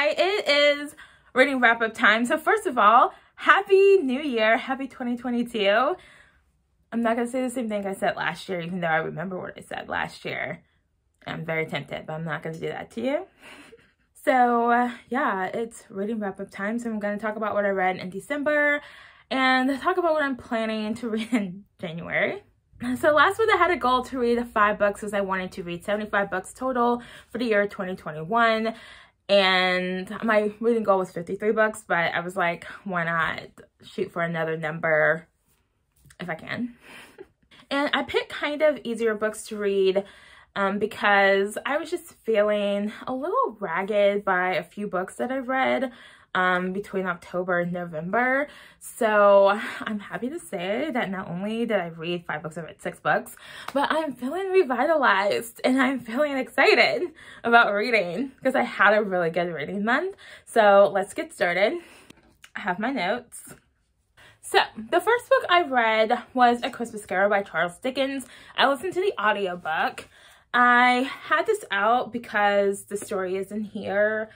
Hi, it is reading wrap up time. So first of all, happy new year. Happy 2022. I'm not to say the same thing I said last year, even though I remember what I said last year. I'm very tempted, but I'm not to do that to you. So uh, yeah, it's reading wrap up time. So I'm to talk about what I read in December and talk about what I'm planning to read in January. So last month I had a goal to read five books because I wanted to read 75 books total for the year 2021. And my reading goal was 53 books, but I was like, why not shoot for another number if I can? And I picked kind of easier books to read um, because I was just feeling a little ragged by a few books that I've read um, between October and November. So I'm happy to say that not only did I read five books, I read six books, but I'm feeling revitalized and I'm feeling excited about reading because I had a really good reading month. So let's get started. I have my notes. So, the first book I read was A Christmas Carol by Charles Dickens. I listened to the audiobook. I had this out because the story is in here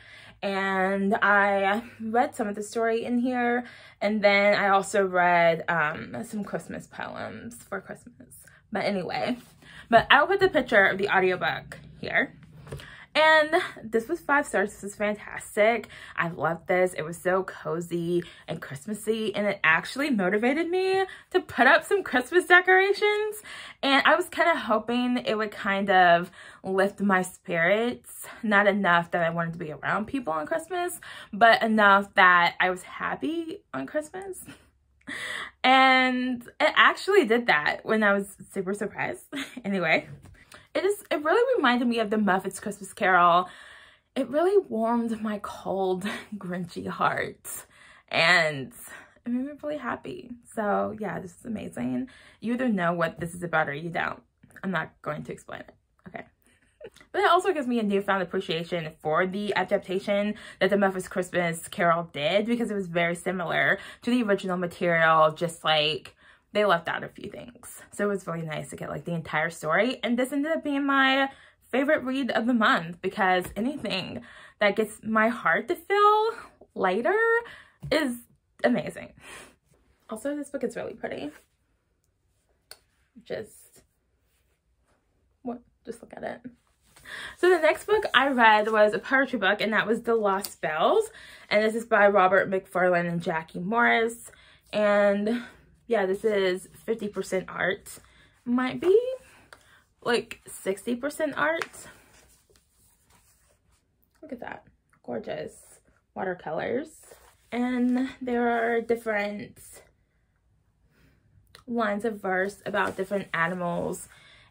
and I read some of the story in here and then I also read um, some Christmas poems for Christmas. But anyway, but I'll put the picture of the audiobook here. And this was five stars. This is fantastic. I loved this. It was so cozy and Christmassy and it actually motivated me to put up some Christmas decorations. And I was kind of hoping it would kind of lift my spirits. Not enough that I wanted to be around people on Christmas, but enough that I was happy on Christmas. And it actually did that when I was super surprised. anyway it is it really reminded me of the Muppets Christmas Carol. It really warmed my cold, grinchy heart. And it made me really happy. So yeah, this is amazing. You either know what this is about or you don't. I'm not going to explain it. Okay. But it also gives me a newfound appreciation for the adaptation that the Muppets Christmas Carol did because it was very similar to the original material, just like they left out a few things. So it was really nice to get like the entire story. And this ended up being my favorite read of the month because anything that gets my heart to feel lighter is amazing. Also, this book is really pretty. Just, what? Just look at it. So the next book I read was a poetry book and that was The Lost Spells. And this is by Robert Macfarlane and Jackie Morris. And yeah, this is 50% art. Might be like 60% art. Look at that. Gorgeous watercolors. And there are different lines of verse about different animals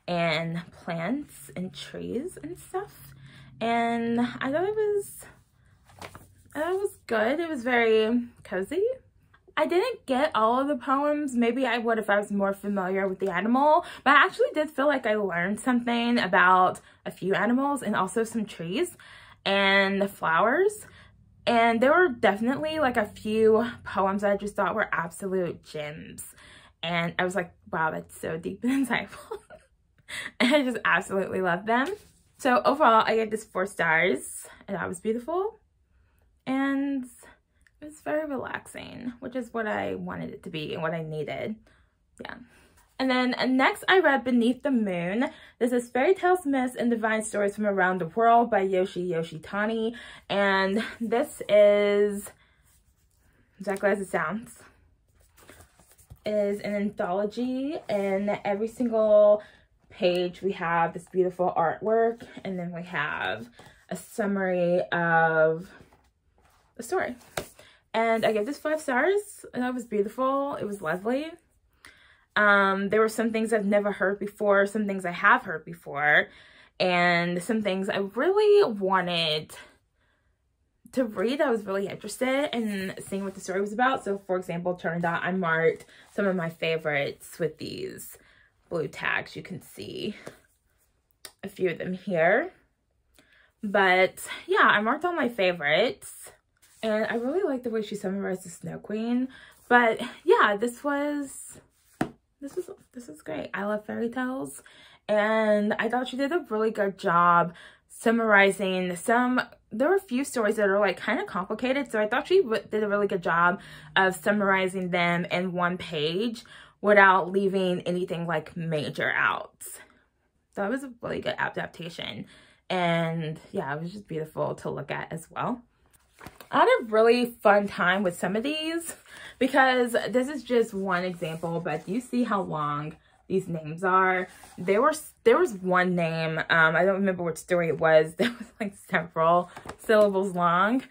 and plants and trees and stuff. And I thought it was, I thought it was good. It was very cozy. I didn't get all of the poems. Maybe I would if I was more familiar with the animal. But I actually did feel like I learned something about a few animals and also some trees and the flowers. And there were definitely like a few poems I just thought were absolute gems. And I was like, wow, that's so deep and insightful. and I just absolutely love them. So overall, I gave this four stars. And that was beautiful. And it was very relaxing, which is what I wanted it to be and what I needed. Yeah. And then uh, next I read Beneath the Moon. This is Fairy Tales, Myths, and Divine Stories from Around the World by Yoshi Yoshitani. And this is exactly as it sounds. Is an anthology and every single page we have this beautiful artwork and then we have a summary of the story. And I gave this five stars. And it was beautiful. It was lovely. Um, there were some things I've never heard before, some things I have heard before, and some things I really wanted to read. I was really interested in seeing what the story was about. So, for example, turned out I marked some of my favorites with these blue tags. You can see a few of them here. But yeah, I marked all my favorites. And I really like the way she summarized the Snow Queen. But yeah, this was, this is, this is great. I love fairy tales. And I thought she did a really good job summarizing some there were a few stories that are like kind of complicated so i thought she did a really good job of summarizing them in one page without leaving anything like major out that was a really good adaptation and yeah it was just beautiful to look at as well I had a really fun time with some of these because this is just one example, but you see how long these names are. There was there was one name, um, I don't remember what story it was, that was like several syllables long.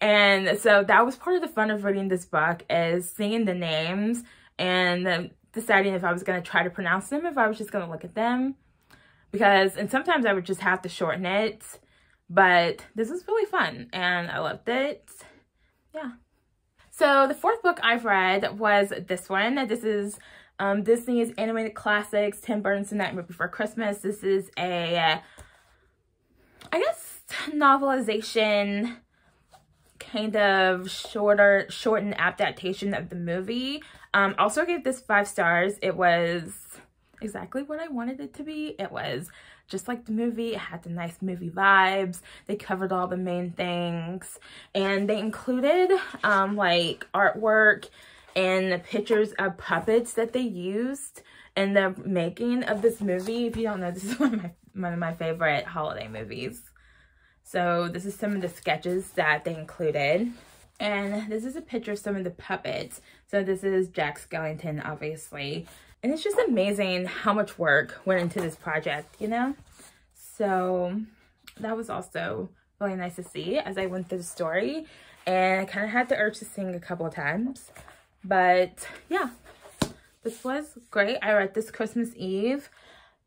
And so that was part of the fun of reading this book is seeing the names and deciding if I was going to try to pronounce them, if I was just going to look at them. Because, and sometimes I would just have to shorten it. But this was really fun and I loved it. Yeah. So the fourth book I've read was this one. This is um, Disney's animated classics, Tim Burton's Nightmare Before Christmas. This is a, uh, guess, novelization, kind of shorter, shortened adaptation of the movie. Um, also gave this five stars. It was exactly what I wanted it to be. It was just like the movie. It had the nice movie vibes. They covered all the main things. And they included um, like artwork and the pictures of puppets that they used in the making of this movie. If you don't know, this is one of my, one of my favorite holiday movies. So this is some of the sketches that they included. And this is a picture of some of the puppets. So this is Jack Skellington, obviously. And it's just amazing how much work went into this project, you know? So that was also really nice to see as I went through the story. And I kind of had the urge to sing a couple of times. But yeah, this was great. I read this Christmas Eve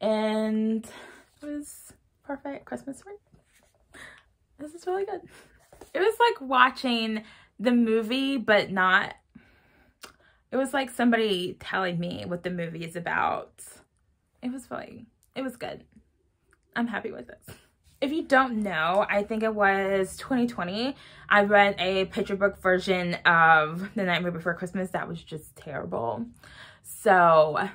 and it was perfect Christmas read. This is really good. It was like watching the movie, but not, it was like somebody telling me what the movie is about. It was really, it was good. I'm happy with this. If you don't know, I think it was 2020, I read a picture book version of The Nightmare Before Christmas that was just terrible. So it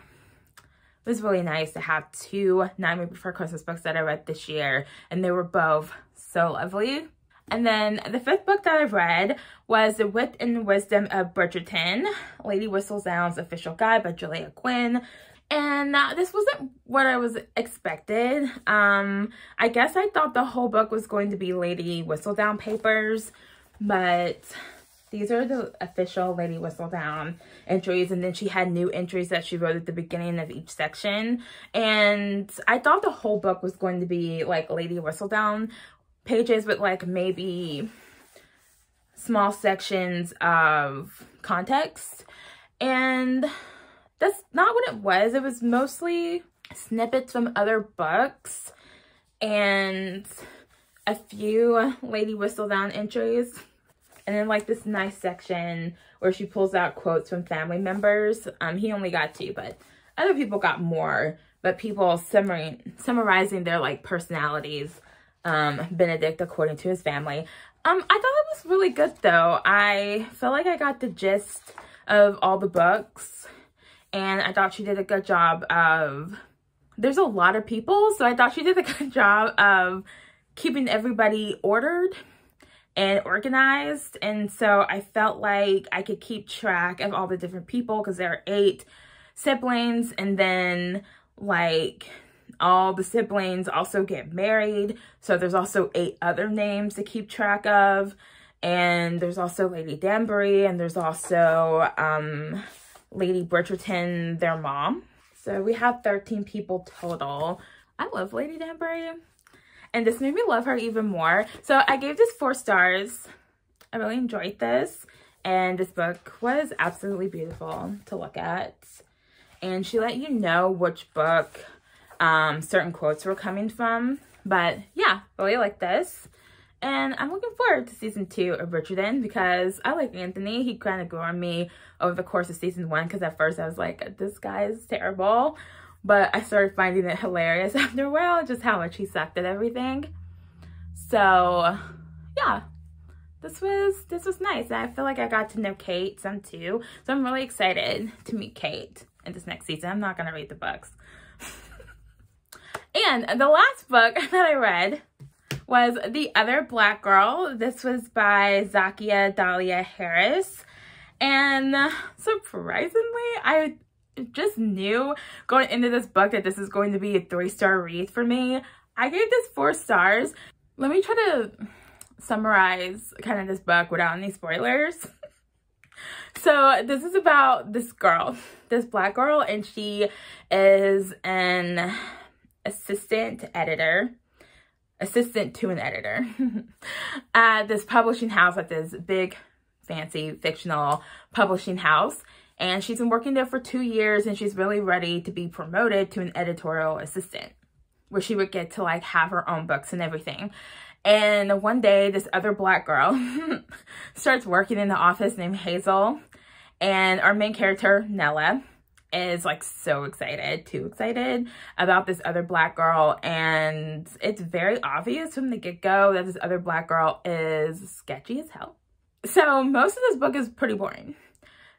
was really nice to have two Nightmare Before Christmas books that I read this year, and they were both so lovely. And then the fifth book that I read was The Wit and Wisdom of Bridgerton, Lady Whistledown's Official Guide by Julia Quinn. And uh, this wasn't what I was expected. Um, I guess I thought the whole book was going to be Lady Whistledown papers, but these are the official Lady Whistledown entries. And then she had new entries that she wrote at the beginning of each section. And I thought the whole book was going to be like Lady Whistledown pages with like maybe small sections of context. And that's not what it was. It was mostly snippets from other books and a few Lady Whistledown entries. And then like this nice section where she pulls out quotes from family members. Um, he only got two, but other people got more. But people summarizing their like personalities. Um, Benedict according to his family. Um, I thought it was really good though. I feel like I got the gist of all the books and I thought she did a good job of, there's a lot of people, so I thought she did a good job of keeping everybody ordered and organized. And so I felt like I could keep track of all the different people because there are eight siblings and then like all the siblings also get married. So there's also eight other names to keep track of. And there's also Lady Danbury and there's also um, Lady Bridgerton, their mom. So we have 13 people total. I love Lady Danbury. And this made me love her even more. So I gave this four stars. I really enjoyed this. And this book was absolutely beautiful to look at. And she let you know which book um, certain quotes were coming from. But yeah, really like this. And I'm looking forward to season two of Bridgerton because I like Anthony. He kind of grew on me over the course of season one because at first I was like, this guy is terrible. But I started finding it hilarious after a while, just how much he sucked at everything. So yeah, this was this was nice. And I feel like I got to know Kate some too. So I'm really excited to meet Kate in this next season. I'm not going to read the books. And the last book that I read was The Other Black Girl. This was by Zakiya Dalila Harris. And surprisingly, I just knew going into this book that this is going to be a three-star read for me. I gave this four stars. Let me try to summarize kind of this book without any spoilers. so this is about this girl, this black girl, and she is an assistant editor assistant to an editor at this publishing house at this big fancy fictional publishing house and she's been working there for two years and she's really ready to be promoted to an editorial assistant where she would get to like have her own books and everything. And one day this other black girl starts working in the office named Hazel and our main character, Nella, is like so excited, too excited about this other black girl. And it's very obvious from the get-go that this other black girl is sketchy as hell. So most of this book is pretty boring.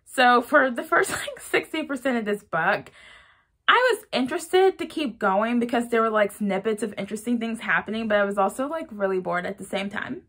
So for the first like 60% of this book, I was interested to keep going because there were like snippets of interesting things happening, but I was also like really bored at the same time.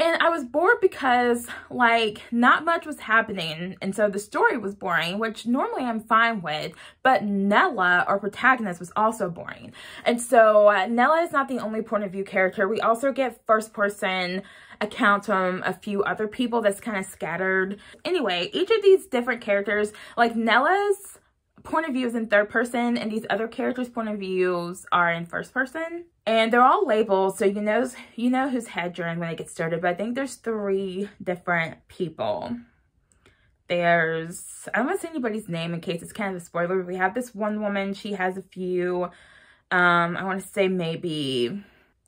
And I was bored because like not much was happening. And so the story was boring, which normally I'm fine with. But Nella, our protagonist, was also boring. And so uh, Nella is not the only point of view character. We also get first person accounts from a few other people that's kind of scattered. Anyway, each of these different characters, like Nella's point of view is in third person and these other characters point of views are in first person. And they're all labeled so you know you know whose head you're in when it gets started but i think there's three different people. There's i don't want to say anybody's name in case it's kind of a spoiler we have this one woman she has a few um i want to say maybe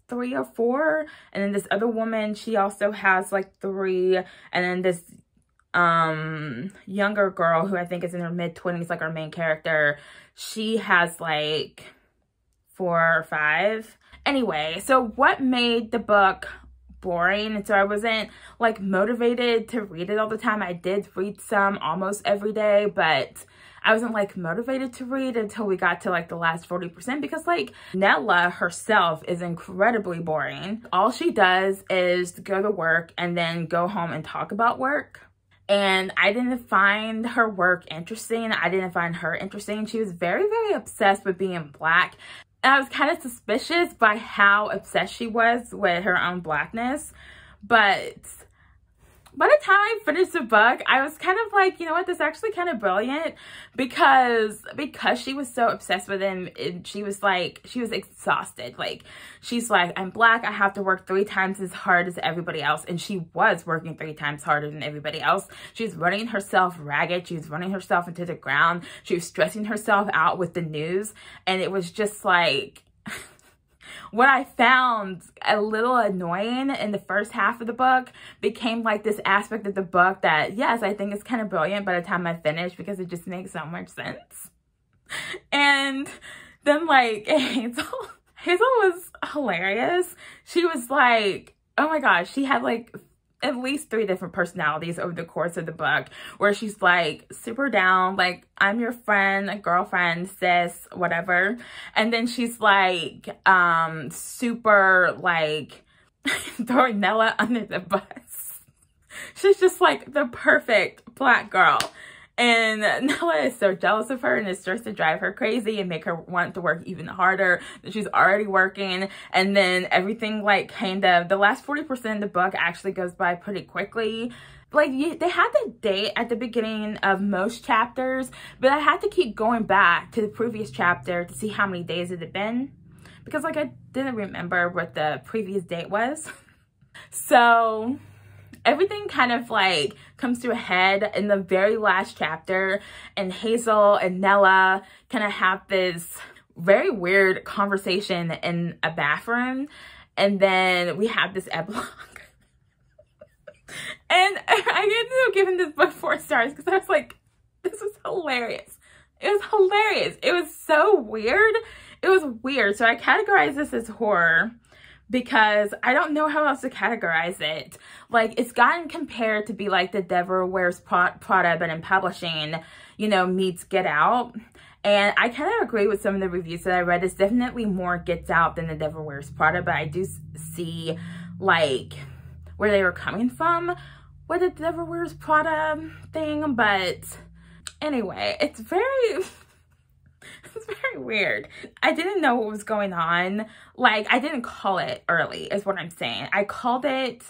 three or four and then this other woman she also has like three and then this um younger girl who I think is in her mid 20s like our main character. She has like four or five. Anyway so what made the book boring? And so I wasn't like motivated to read it all the time. I did read some almost every day but I wasn't like motivated to read until we got to like the last 40% because like Nella herself is incredibly boring. All she does is go to work and then go home and talk about work and I didn't find her work interesting. I didn't find her interesting. She was very, very obsessed with being black. And I was kind of suspicious by how obsessed she was with her own blackness. But by the time I finished the book, I was kind of like, you know what, this is actually kind of brilliant because because she was so obsessed with him, and she was like, she was exhausted. Like, she's like, I'm black, I have to work three times as hard as everybody else. And she was working three times harder than everybody else. She was running herself ragged. She was running herself into the ground. She was stressing herself out with the news. And it was just like, what I found a little annoying in the first half of the book became like this aspect of the book that, yes, I think is kind of brilliant by the time I finish because it just makes so much sense. And then like Hazel, Hazel was hilarious. She was like, oh my gosh, she had like at least three different personalities over the course of the book where she's like super down, like I'm your friend, girlfriend, sis, whatever. And then she's like um super like throwing Nella under the bus. She's just like the perfect black girl. And Noah is so jealous of her and it starts to drive her crazy and make her want to work even harder she's already working. And then everything like kind of, the last 40% of the book actually goes by pretty quickly like they had the date at the beginning of most chapters but i had to keep going back to the previous chapter to see how many days it had been because like i didn't remember what the previous date was so everything kind of like comes to a head in the very last chapter and Hazel and Nella kind of have this very weird conversation in a bathroom and then we have this epilogue. And I ended up giving this book four stars because I was like this was hilarious. It was hilarious. It was so weird. It was weird. So I categorize this as horror because I don't know how else to categorize it. Like, it's gotten compared to be like The Devil Wears Prada, but in publishing, you know, meets Get Out. And I kind of agree with some of the reviews that I read. It's definitely more Gets Out than The Devil Wears Prada, but I do see like where they were coming from with the Devil Wears Prada thing. But anyway, it's very... it's very weird. I didn't know what was going on. Like, I didn't call it early, is what I'm saying. I called it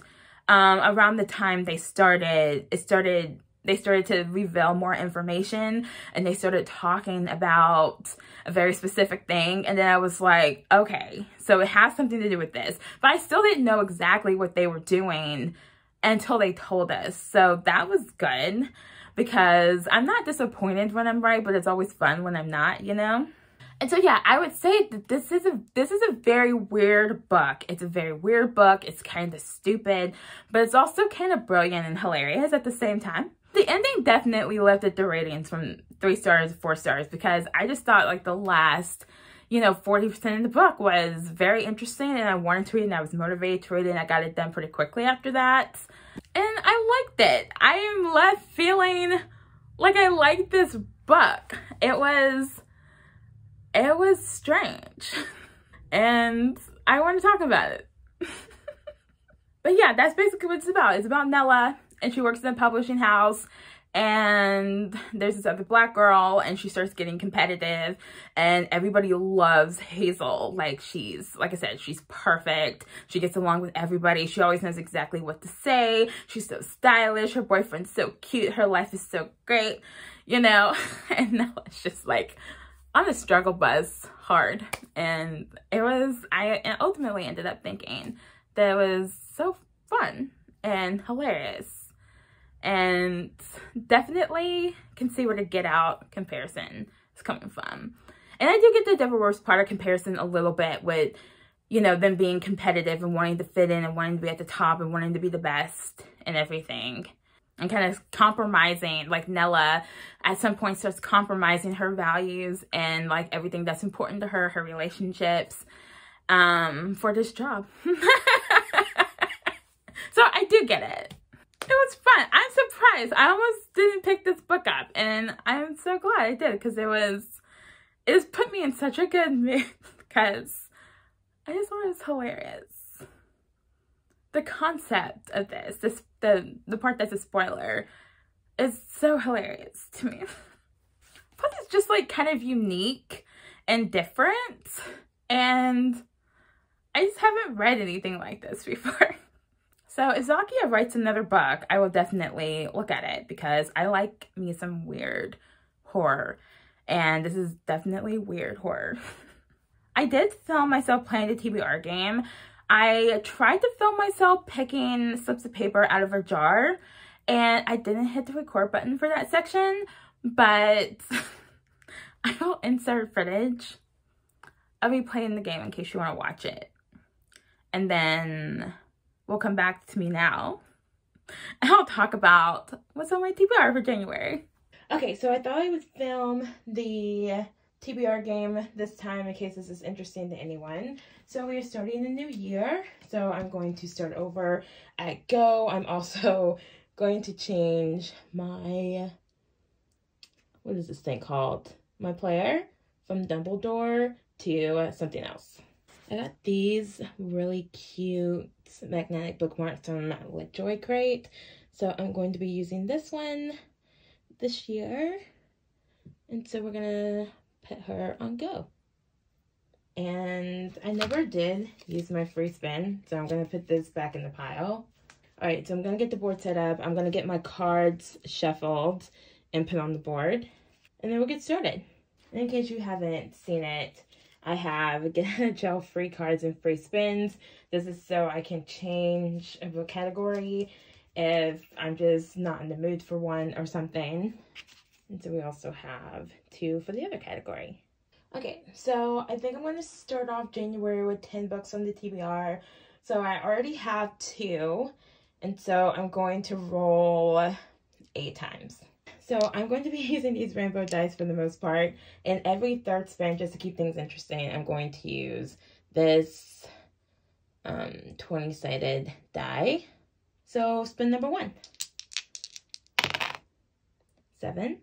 um, around the time they started, it started they started to reveal more information and they started talking about a very specific thing. And then I was like, okay, so it has something to do with this. But I still didn't know exactly what they were doing until they told us. So that was good because I'm not disappointed when I'm right, but it's always fun when I'm not, you know? And so yeah, I would say that this is a this is a very weird book. It's a very weird book. It's kind of stupid, but it's also kind of brilliant and hilarious at the same time. The ending definitely lifted the ratings from three stars to four stars because I just thought like the last, you know, 40% of the book was very interesting and I wanted to read and I was motivated to read it and I got it done pretty quickly after that. Liked it. I am left feeling like I liked this book. It was, it was strange. and I want to talk about it. but yeah, that's basically what it's about. It's about Nella and she works in a publishing house and there's this other black girl and she starts getting competitive and everybody loves Hazel. Like she's, like I said, she's perfect. She gets along with everybody. She always knows exactly what to say. She's so stylish. Her boyfriend's so cute. Her life is so great, you know? And now it's just like on the struggle bus hard. And it was, I ultimately ended up thinking that was so fun and hilarious and definitely can see where the Get Out comparison is coming from. And I do get the Devil Wears Prada comparison a little bit with, you know, them being competitive and wanting to fit in and wanting to be at the top and wanting to be the best and everything. And kind of compromising, like Nella at some point starts compromising her values and like everything that's important to her, her relationships, um, for this job. so I do get it it was fun. I'm surprised. I almost didn't pick this book up and I'm so glad I did because it was, it just put me in such a good mood because I just thought it was hilarious. The concept of this, this the, the part that's a spoiler, is so hilarious to me. Plus it's just like kind of unique and different and I just haven't read anything like this before. So if Zakiya writes another book, I will definitely look at it because I like me some weird horror. And this is definitely weird horror. I did film myself playing the TBR game. I tried to film myself picking slips of paper out of a jar and I didn't hit the record button for that section, but I will insert footage of me playing the game in case you want to watch it. And then will come back to me now. And I'll talk about what's on my TBR for January. Okay, so I thought I would film the TBR game this time in case this is interesting to anyone. So we are starting a new year. So I'm going to start over at Go. I'm also going to change my, what is this thing called? My player from Dumbledore to something else. I got these really cute magnetic bookmarks from Joy Crate. So I'm going to be using this one this year. And so we're going to put her on go. And I never did use my free spin. So I'm going to put this back in the pile. All right, so I'm going to get the board set up. I'm going to get my cards shuffled and put on the board. And then we'll get started. And in case you haven't seen it, I have get gel free cards and free spins. This is so I can change a book category if I'm just not in the mood for one or something. And so we also have two for the other category. Okay, so I think I'm going to start off January with 10 bucks on the TBR. So I already have two, and so I'm going to roll eight times. So I'm going to be using these rainbow dice for the most part. And every third spin, just to keep things interesting, I'm going to use this um, 20-sided die. So spin number one. Seven.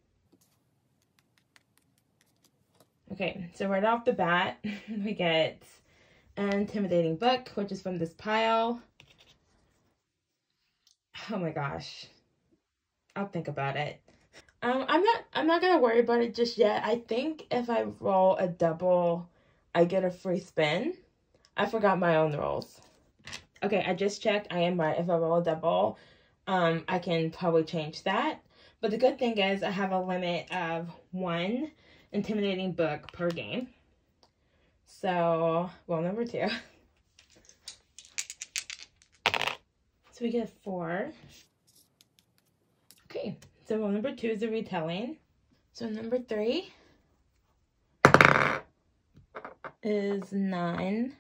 Okay, so right off the bat, we get an intimidating book, which is from this pile. Oh my gosh. I'll think about it. Um, I'm not I'm not gonna worry about it just yet. I think if I roll a double, I get a free spin. I forgot my own rolls. Okay, I just checked. I am right. If I roll a double, um, I can probably change that. But the good thing is I have a limit of one intimidating book per game. So, well, number two. So we get four. Okay, so number two is a retelling. So number three is nine.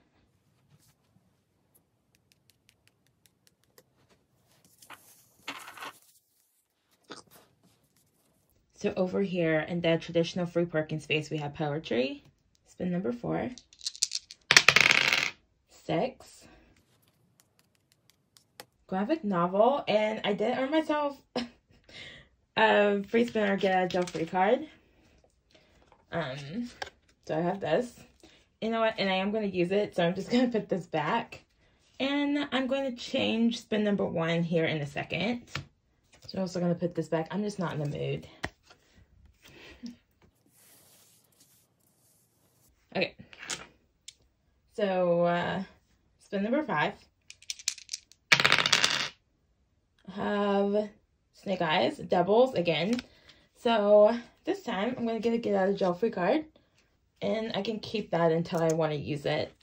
So over here in the traditional free parking space, we have poetry. Spin number four. Six. Graphic novel. And I did earn myself a free spin or get a jail free card. Um, so I have this. You know what? And I am going to use it. So I'm just going to put this back. And I'm going to change spin number one here in a second. So I'm also going to put this back. I'm just not in the mood. Okay. So, uh, spin number five. Have Snake Eyes, doubles again. So, this time I'm going to get a get out of jail free card. And I can keep that until I want to use it.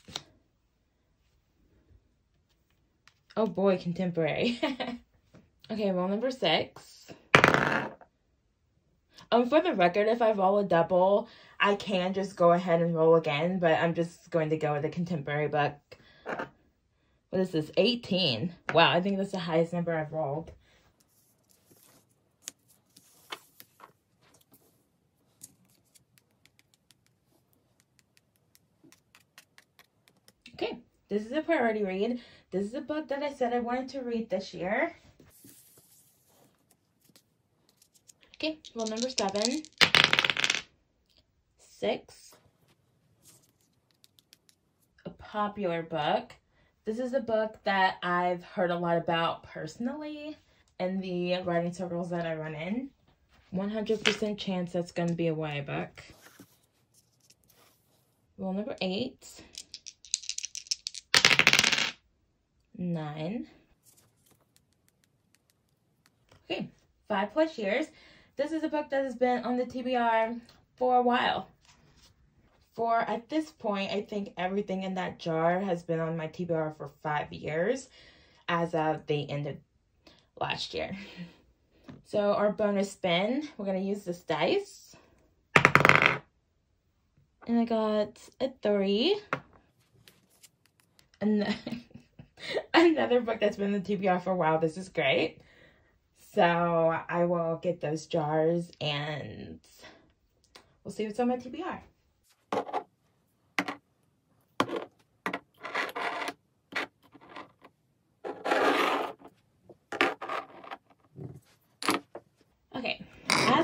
Oh boy, contemporary. okay, roll number six. Um, for the record, if I roll a double, I can just go ahead and roll again, but I'm just going to go with a contemporary book. What is this? 18. Wow, I think that's the highest number I've rolled. Okay, this is a priority read. This is a book that I said I wanted to read this year. Okay, well, number seven six. A popular book. This is a book that I've heard a lot about personally in the writing circles that I run in. 100% chance that's going to be a YA book. Rule number eight. Nine. Okay, five plus years. This is a book that has been on the TBR for a while for at this point, I think everything in that jar has been on my TBR for five years as of the end of last year. So our bonus spin, we're going to use this dice. And I got a three. And another book that's been in the TBR for a while. This is great. So I will get those jars and we'll see what's on my TBR. Okay,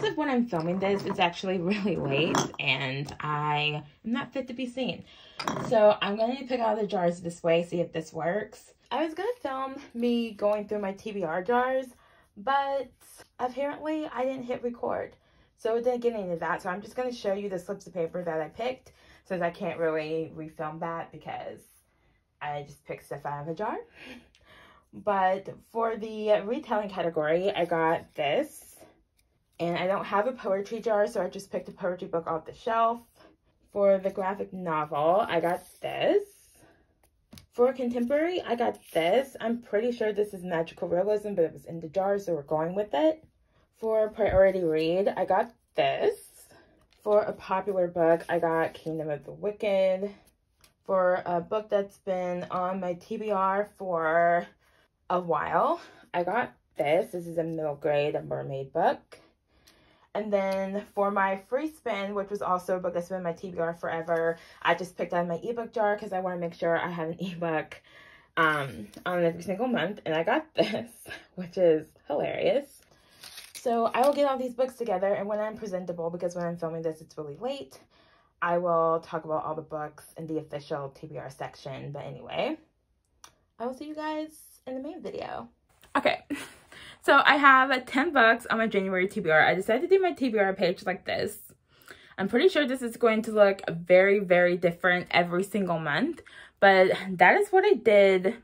as of when I'm filming this, it's actually really late and I am not fit to be seen. So I'm going to pick out the jars this way, see if this works. I was going to film me going through my TBR jars, but apparently I didn't hit record. So it didn't get any of that. So I'm just going to show you the slips of paper that I picked since I can't really refilm that because I just picked stuff out of a jar. But for the retelling category, I got this. And I don't have a poetry jar, so I just picked a poetry book off the shelf. For the graphic novel, I got this. For contemporary, I got this. I'm pretty sure this is magical realism, but it was in the jar, so we're going with it. For priority read, I got this. For a popular book, I got Kingdom of the Wicked. For a book that's been on my TBR for a while, I got this. This is a middle grade, mermaid book. And then for my free spin, which was also a book that's been my TBR forever, I just picked out my ebook jar because I want to make sure I have an ebook um, on every single month. And I got this, which is hilarious. So I will get all these books together and when I'm presentable, because when I'm filming this, it's really late, I will talk about all the books in the official TBR section. But anyway, I will see you guys in the main video. Okay, so I have 10 bucks on my January TBR. I decided to do my TBR page like this. I'm pretty sure this is going to look very, very different every single month. But that is what I did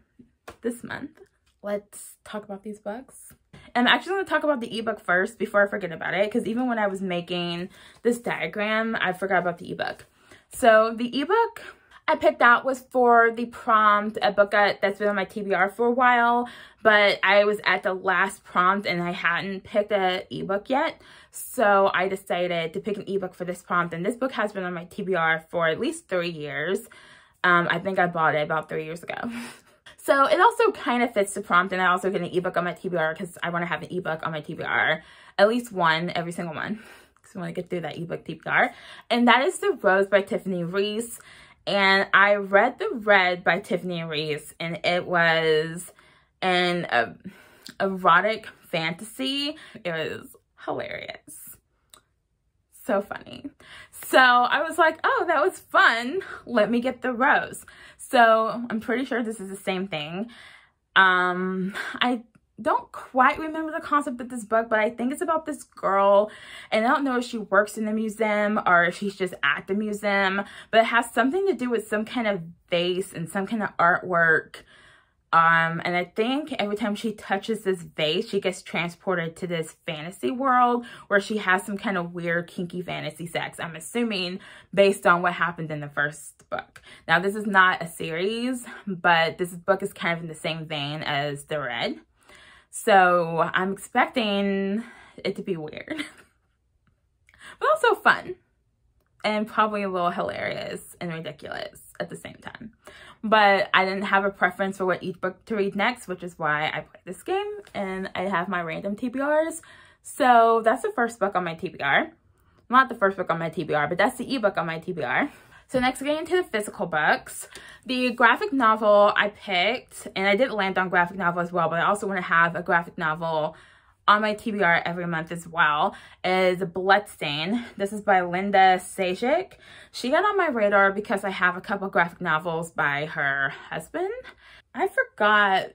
this month. Let's talk about these books. I'm actually going to talk about the ebook first before I forget about it. Because even when I was making this diagram, I forgot about the ebook. So the ebook I picked out was for the prompt, a book that's been on my TBR for a while, but I was at the last prompt and I hadn't picked an ebook yet. So I decided to pick an ebook for this prompt. And this book has been on my TBR for at least three years. Um, I think I bought it about three years ago. so it also kind of fits the prompt. And I also get an ebook on my TBR because I want to have an ebook on my TBR. At least one every single one. Because I want to get through that ebook TBR. And that is The Rose by Tiffany Reisz. And I read The Red by Tiffany Reisz. And it was an uh, erotic fantasy. It was hilarious. So funny. So I was like, oh, that was fun. Let me get the rose. So I'm pretty sure this is the same thing. Um, I don't quite remember the concept of this book, but I think it's about this girl, and I don't know if she works in the museum or if she's just at the museum, but it has something to do with some kind of vase and some kind of artwork um, and I think every time she touches this vase, she gets transported to this fantasy world where she has some kind of weird, kinky fantasy sex. I'm assuming based on what happened in the first book. Now, this is not a series, but this book is kind of in the same vein as The Red. So I'm expecting it to be weird, but also fun and probably a little hilarious and ridiculous at the same time. But I didn't have a preference for what each book to read next, which is why I play this game and I have my random TBRs. So that's the first book on my TBR. Not the first book on my TBR, but that's the ebook on my TBR. So next getting into the physical books. The graphic novel I picked, and I did land on graphic novel as well, but I also want to have a graphic novel on my TBR every month as well is Bloodstain. This is by Linda Sejic. She got on my radar because I have a couple graphic novels by her husband. I forgot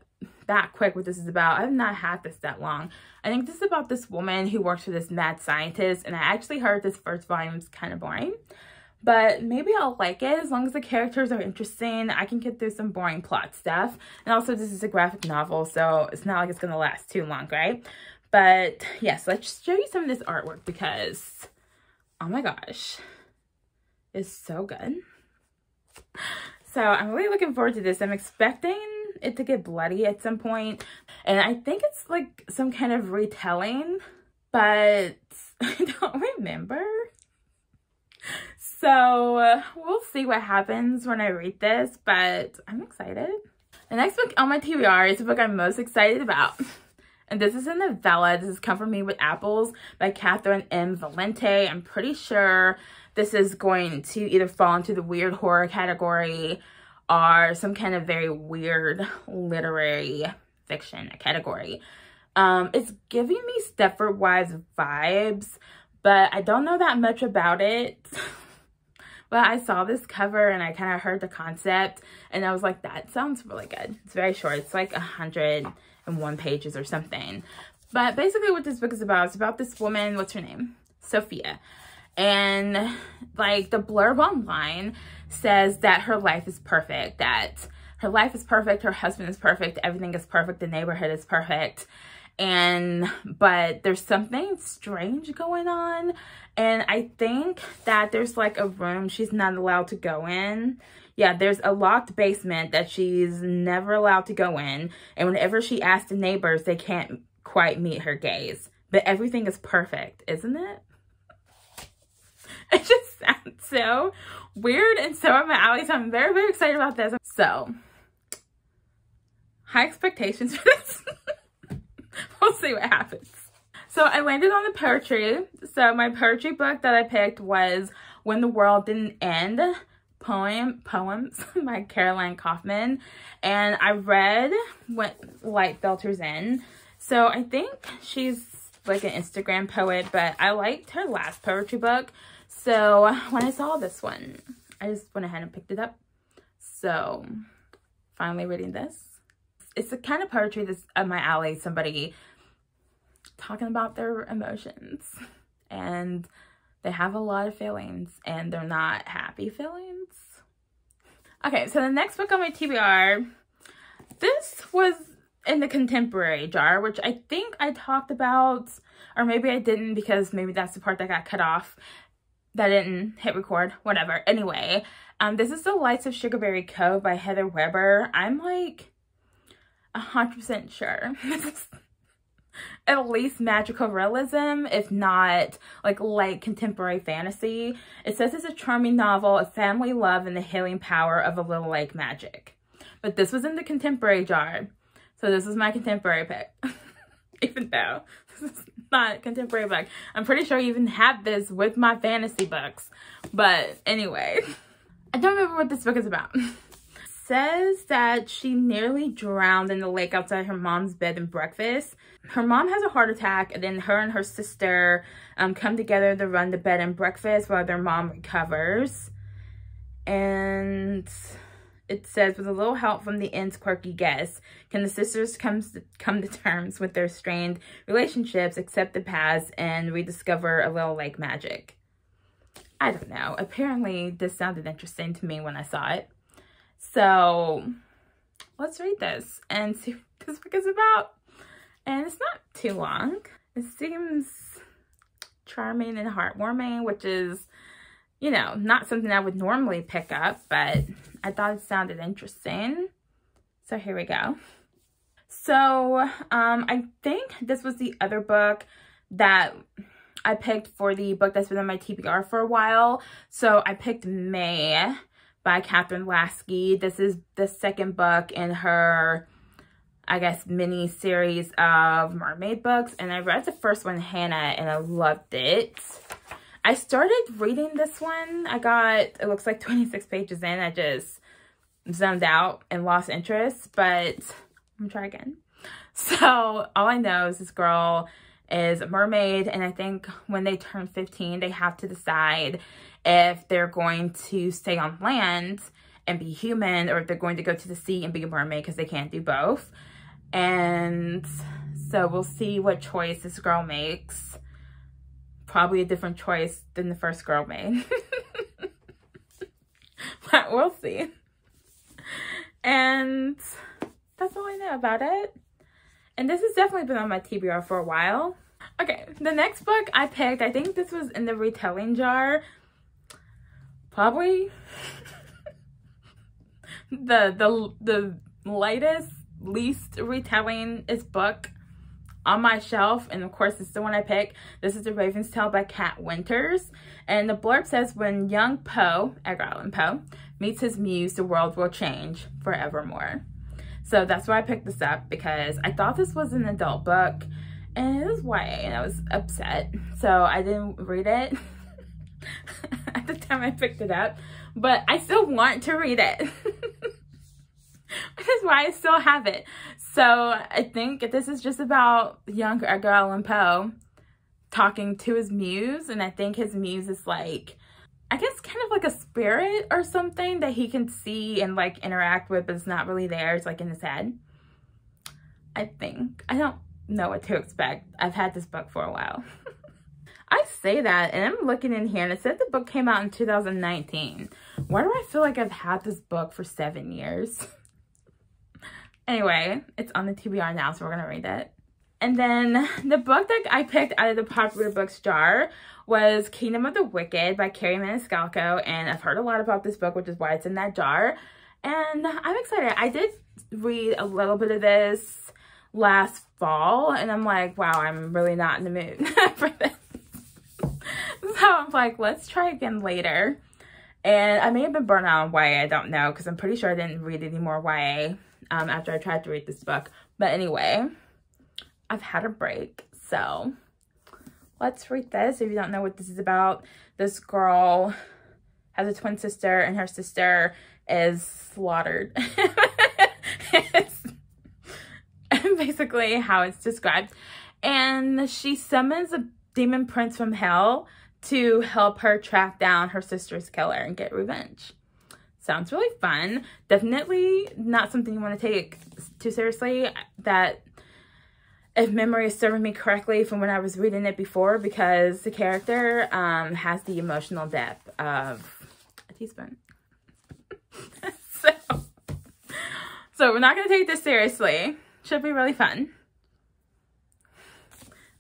that quick what this is about. I've not had this that long. I think this is about this woman who works for this mad scientist and I actually heard this first volume is kind of boring. But maybe I'll like it as long as the characters are interesting. I can get through some boring plot stuff. And also this is a graphic novel so it's not like it's going to last too long, right? But yes, let's just show you some of this artwork because, oh my gosh, it's so good. So I'm really looking forward to this. I'm expecting it to get bloody at some point. And I think it's like some kind of retelling, but I don't remember. So we'll see what happens when I read this, but I'm excited. The next book on my TBR is the book I'm most excited about. And this is a novella. This is Come For Me With Apples by Catherynne M. Valente. I'm pretty sure this is going to either fall into the weird horror category or some kind of very weird literary fiction category. Um, it's giving me Stepford Wives vibes, but I don't know that much about it. but I saw this cover and I kind of heard the concept and I was like, that sounds really good. It's very short. It's like a hundred and one pages or something. But basically what this book is about, it's about this woman, what's her name? Sophia. And like the blurb online says that her life is perfect, that her life is perfect, her husband is perfect, everything is perfect, the neighborhood is perfect. And, but there's something strange going on. And I think that there's like a room she's not allowed to go in yeah, there's a locked basement that she's never allowed to go in. And whenever she asks the neighbors, they can't quite meet her gaze. But everything is perfect, isn't it? It just sounds so weird and so my alley. So I'm very, very excited about this. So, high expectations for this. We'll see what happens. So I landed on the poetry. So my poetry book that I picked was When the World Didn't End poem poems by Caroline Kaufman and I read what Light Filters In. So I think she's like an Instagram poet, but I liked her last poetry book. So when I saw this one, I just went ahead and picked it up. So finally reading this. It's the kind of poetry that's up my alley. Somebody talking about their emotions and they have a lot of feelings and they're not happy feelings. Okay, so the next book on my TBR, this was in the contemporary jar, which I think I talked about, or maybe I didn't because maybe that's the part that got cut off that didn't hit record, whatever. Anyway, um, this is The Lights of Sugarberry Cove by Heather Webber. I'm like 100% sure at least magical realism, if not like light contemporary fantasy. It says it's a charming novel of family love and the healing power of a little lake magic. But this was in the contemporary jar. So this is my contemporary pick. even though this is not contemporary book. I'm pretty sure I even have this with my fantasy books. But anyway, I don't remember what this book is about. Says that she nearly drowned in the lake outside her mom's bed and breakfast. Her mom has a heart attack and then her and her sister um, come together to run the bed and breakfast while their mom recovers. And it says, with a little help from the inn's quirky guests, can the sisters come to, come to terms with their strained relationships, accept the past, and rediscover a little lake magic? I don't know. Apparently, this sounded interesting to me when I saw it. So, let's read this and see what this book is about. And it's not too long. It seems charming and heartwarming, which is you know, not something I would normally pick up, but I thought it sounded interesting. So here we go. So um, I think this was the other book that I picked for the book that's been on my TBR for a while. So I picked May by Kathryn Lasky. This is the second book in her, I guess, mini series of mermaid books. And I read the first one, Hannah, and I loved it. I started reading this one. I got, it looks like 26 pages in. I just zoned out and lost interest, but I'm try again. So all I know is this girl is a mermaid and I think when they turn 15, they have to decide if they're going to stay on land and be human or if they're going to go to the sea and be a mermaid because they can't do both. And so we'll see what choice this girl makes probably a different choice than the first girl made. but we'll see. And that's all I know about it. And this has definitely been on my TBR for a while. Okay, the next book I picked, I think this was in the retelling jar. Probably the the the lightest, least retelling is book on my shelf and of course it's the one I picked. This is The Raven's Tale by Cat Winters and the blurb says when young Poe, Edgar Allan Poe, meets his muse the world will change forevermore. So that's why I picked this up because I thought this was an adult book and it was YA and I was upset so I didn't read it at the time I picked it up but I still want to read it. which is why I still have it. So I think this is just about young Edgar Allan Poe talking to his muse. And I think his muse is like, I guess kind of like a spirit or something that he can see and like interact with, but it's not really there. It's like in his head. I think. I don't know what to expect. I've had this book for a while. I say that and I'm looking in here and it said the book came out in 2019. Why do I feel like I've had this book for seven years? Anyway, it's on the TBR now, so we're going to read it. And then the book that I picked out of the popular books jar was Kingdom of the Wicked by Kerri Maniscalco. And I've heard a lot about this book, which is why it's in that jar. And I'm excited. I did read a little bit of this last fall. And I'm like, wow, I'm really not in the mood for this. So I'm like, let's try again later. And I may have been burnt out on YA. I don't know. Because I'm pretty sure I didn't read any more YA um, after I tried to read this book. But anyway, I've had a break. So let's read this. If you don't know what this is about, this girl has a twin sister and her sister is slaughtered. it's basically how it's described. And she summons a demon prince from hell to help her track down her sister's killer and get revenge. Sounds really fun. Definitely not something you want to take too seriously. That if memory is serving me correctly from when I was reading it before because the character um, has the emotional depth of a teaspoon. so, so we're not going to take this seriously. Should be really fun.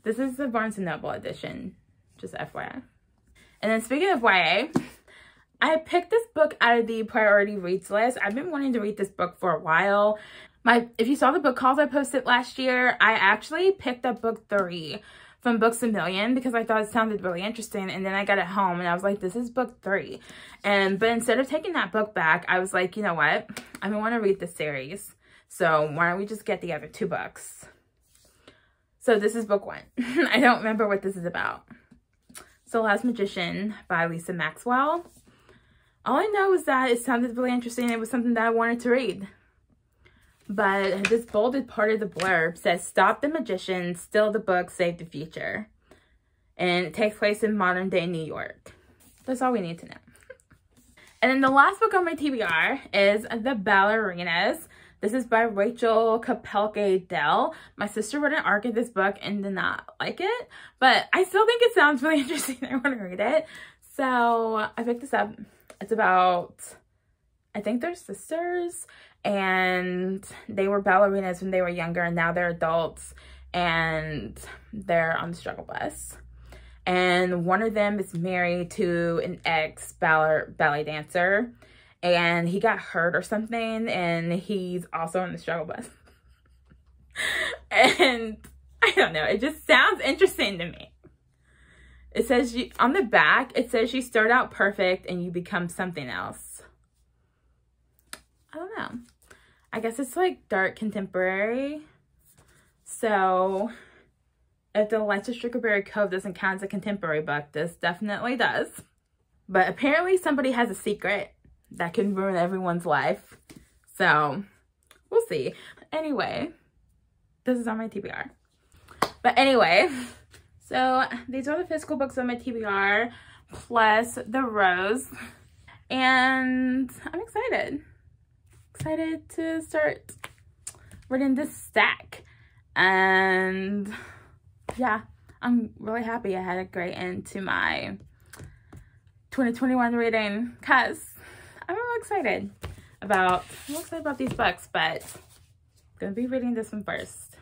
This is the Barnes & Noble edition, just FYI. And then speaking of YA, I picked this book out of the priority reads list. I've been wanting to read this book for a while. My, if you saw the book calls I posted last year, I actually picked up book three from Books a Million because I thought it sounded really interesting. And then I got it home and I was like, this is book three. And, but instead of taking that book back, I was like, you know what? I want to read the series. So why don't we just get the other two books? So this is book one. I don't remember what this is about. So Last Magician by Lisa Maxwell. All I know is that it sounded really interesting. It was something that I wanted to read. But this bolded part of the blurb says, Stop the magician, Steal the book, save the future. And it takes place in modern day New York. That's all we need to know. And then the last book on my TBR is The Ballerinas. This is by Rachel Kapelke Dale. My sister read an arc of this book and did not like it, but I still think it sounds really interesting. I want to read it. So I picked this up. It's about, I think they're sisters and they were ballerinas when they were younger and now they're adults and they're on the struggle bus and one of them is married to an ex ballet ballet dancer and he got hurt or something and he's also on the struggle bus. And i don't know it just sounds interesting to me. It says you on the back it says you start out perfect and you become something else. I don't know. I guess it's like dark contemporary. So if the Lights of Strickleberry Cove doesn't count as a contemporary book, this definitely does. But apparently somebody has a secret that can ruin everyone's life. So we'll see. Anyway, this is on my TBR. But anyway, so these are the physical books on my TBR plus the Rose. And I'm excited excited to start reading this stack. And yeah, I'm really happy I had a great end to my 2021 reading because I'm really excited about, I'm excited about these books, but I'm to be reading this one first.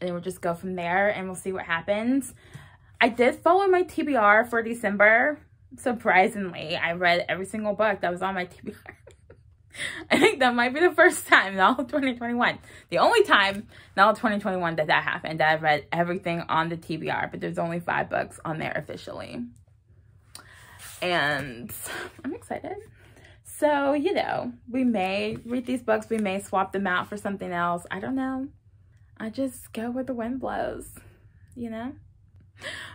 And then we'll just go from there and we'll see what happens. I did follow my TBR for December. Surprisingly, I read every single book that was on my TBR. I think that might be the first time in all of 2021. The only time in all of 2021 that that happened, that I've read everything on the TBR, but there's only five books on there officially. And I'm excited. So, you know, we may read these books, we may swap them out for something else. I don't know. I just go where the wind blows, you know?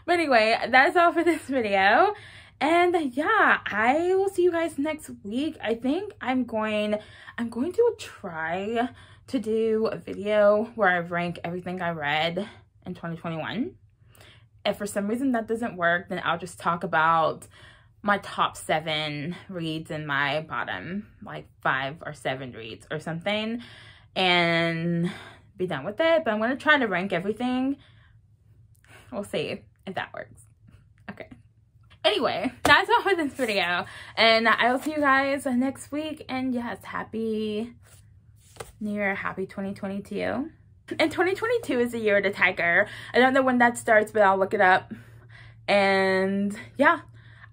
But anyway, that's all for this video. And yeah, I will see you guys next week. I think I'm going, I'm going to try to do a video where I rank everything I read in 2021. If for some reason that doesn't work, then I'll just talk about my top seven reads and my bottom like five or seven reads or something and be done with it. But I'm going to try to rank everything. We'll see if that works. Okay. Anyway, that's all for this video. And I will see you guys next week. And yes, happy New Year. Happy 2022. And 2022 is the year of the tiger. I don't know when that starts, but I'll look it up. And yeah,